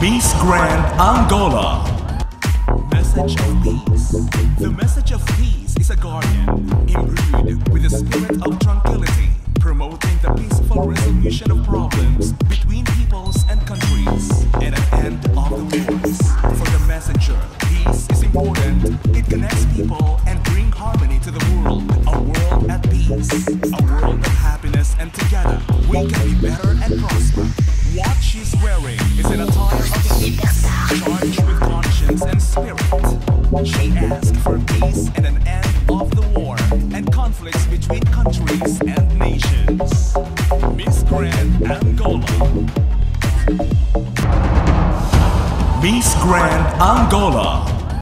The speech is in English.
Miss Grand Angola. Message of peace. The message of peace is a guardian imbued with the spirit of tranquility, promoting the peaceful resolution of problems between peoples and countries and an end of the wars. For the messenger, peace is important. It connects people and bring harmony to the world. A world at peace, a world of happiness, and together we can be better and prosper. She asked for peace and an end of the war and conflicts between countries and nations. Miss Grand Angola. Miss Grand Angola.